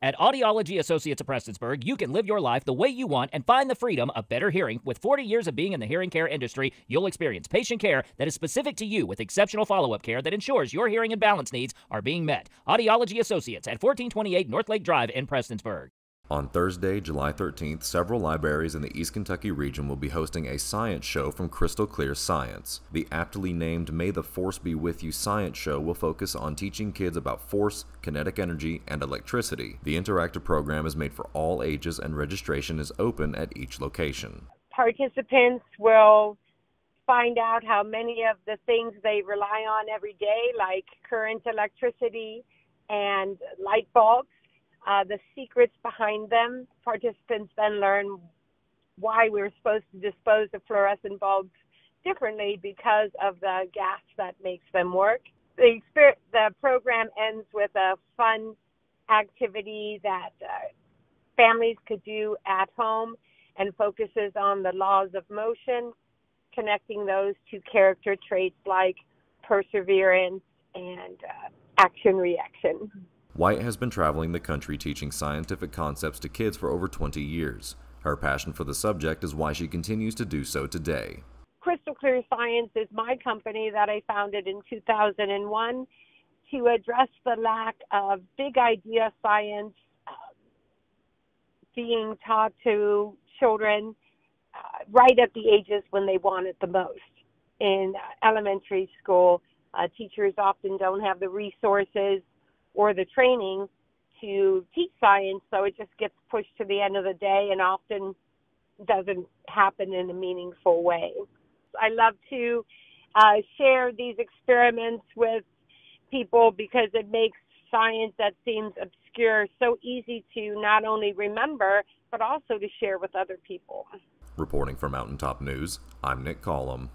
At Audiology Associates of Prestonsburg, you can live your life the way you want and find the freedom of better hearing. With 40 years of being in the hearing care industry, you'll experience patient care that is specific to you with exceptional follow up care that ensures your hearing and balance needs are being met. Audiology Associates at 1428 North Lake Drive in Prestonsburg. On Thursday, July 13th, several libraries in the East Kentucky region will be hosting a science show from Crystal Clear Science. The aptly named May the Force Be With You science show will focus on teaching kids about force, kinetic energy, and electricity. The interactive program is made for all ages and registration is open at each location. Participants will find out how many of the things they rely on every day, like current electricity and light bulbs, uh, the secrets behind them. Participants then learn why we're supposed to dispose of fluorescent bulbs differently because of the gas that makes them work. The, the program ends with a fun activity that uh, families could do at home and focuses on the laws of motion, connecting those to character traits like perseverance and uh, action reaction. White has been traveling the country teaching scientific concepts to kids for over 20 years. Her passion for the subject is why she continues to do so today. Crystal Clear Science is my company that I founded in 2001 to address the lack of big idea science uh, being taught to children uh, right at the ages when they want it the most. In elementary school, uh, teachers often don't have the resources or the training to teach science, so it just gets pushed to the end of the day and often doesn't happen in a meaningful way. I love to uh, share these experiments with people because it makes science that seems obscure so easy to not only remember, but also to share with other people. Reporting for Mountaintop News, I'm Nick Collum.